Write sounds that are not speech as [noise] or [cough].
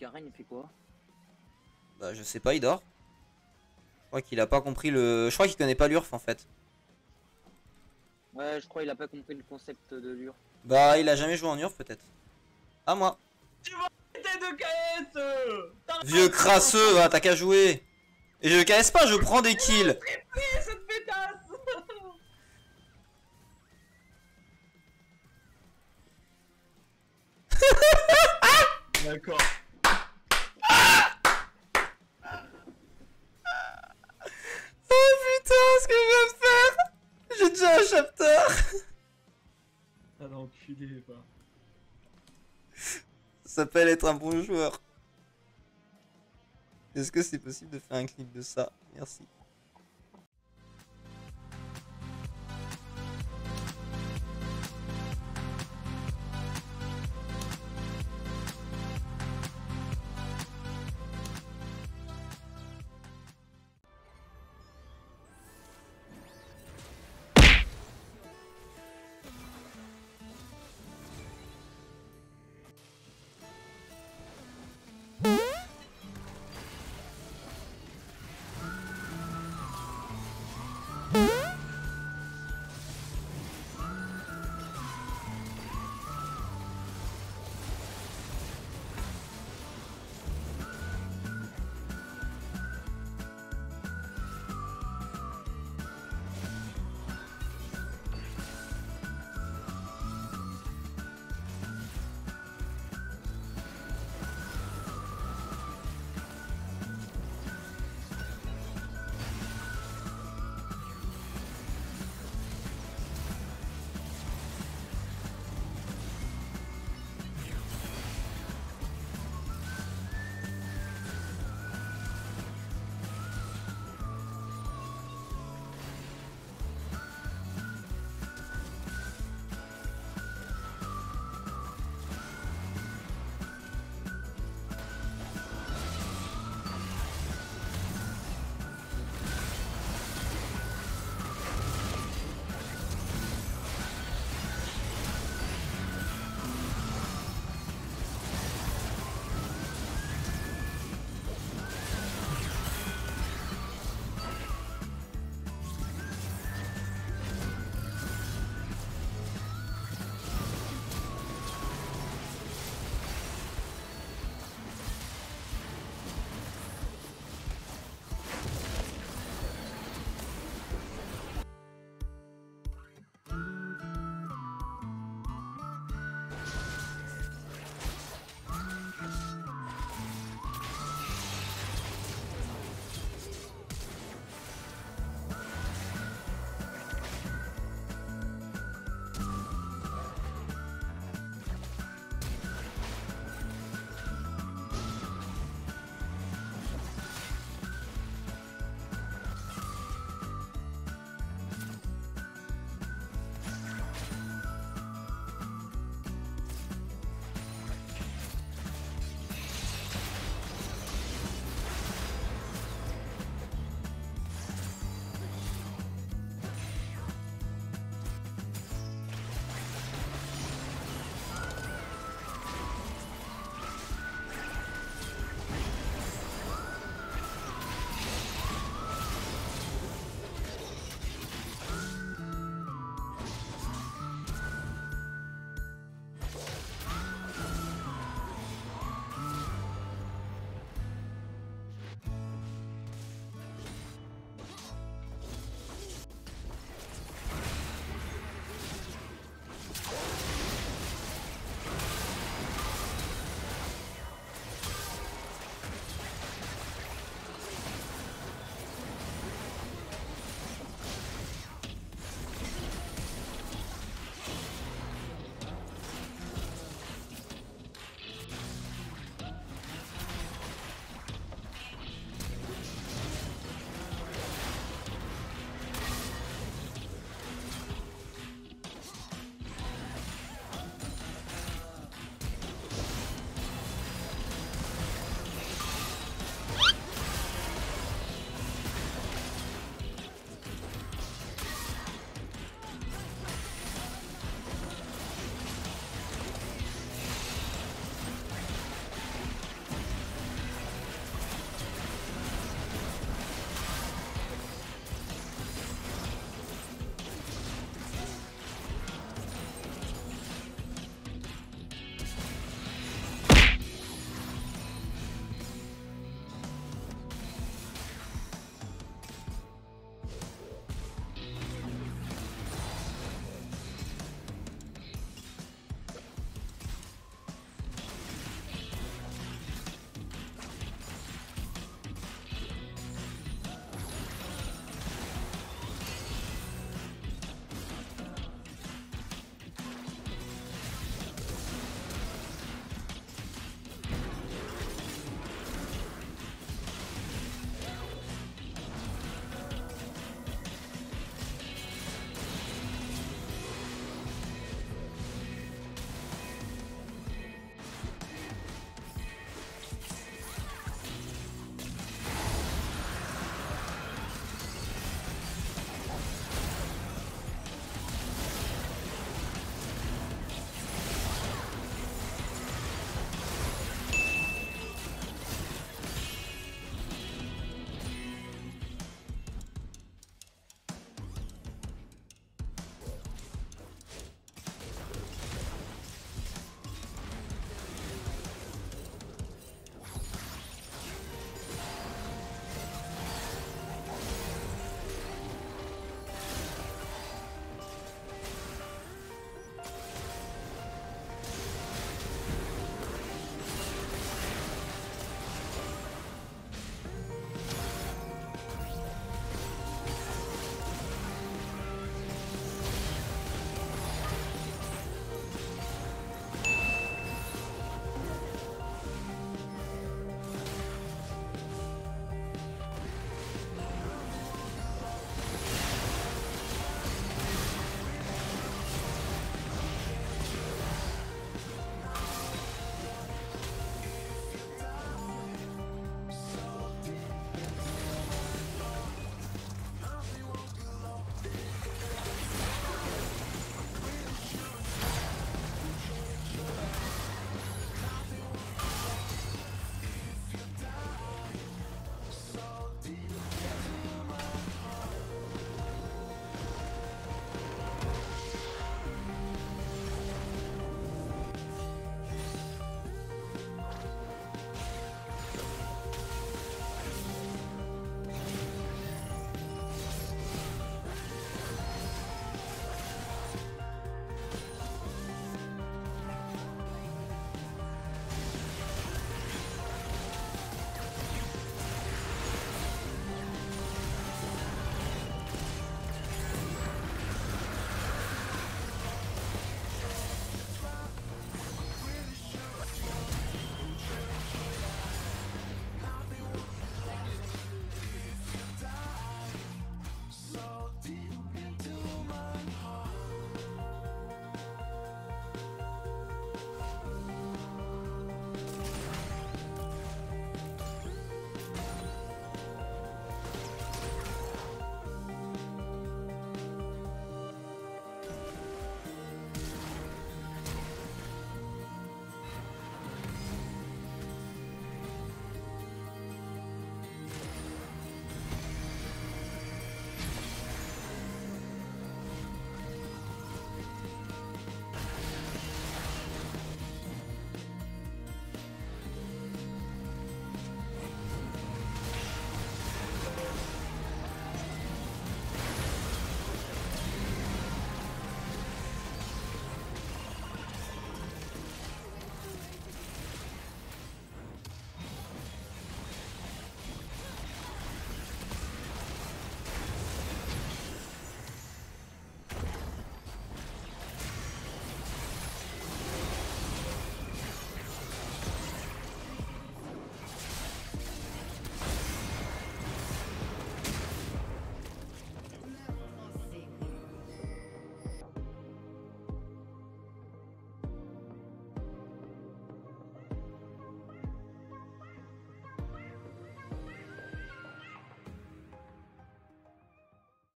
Garen il fait quoi? Bah je sais pas, il dort. Je crois qu'il a pas compris le... Je crois qu'il connaît pas l'URF en fait. Ouais, je crois il a pas compris le concept de l'UR. Bah il a jamais joué en URF peut-être. À moi. T'es de KS Vieux crasseux, va, t'as qu'à jouer. Et je KS pas, je prends des kills. cette pétasse [laughs] [laughs] D'accord. Ce que je viens de faire J'ai déjà un chapter Ah l'enculé, pas. Ça s'appelle être un bon joueur. Est-ce que c'est possible de faire un clip de ça? Merci.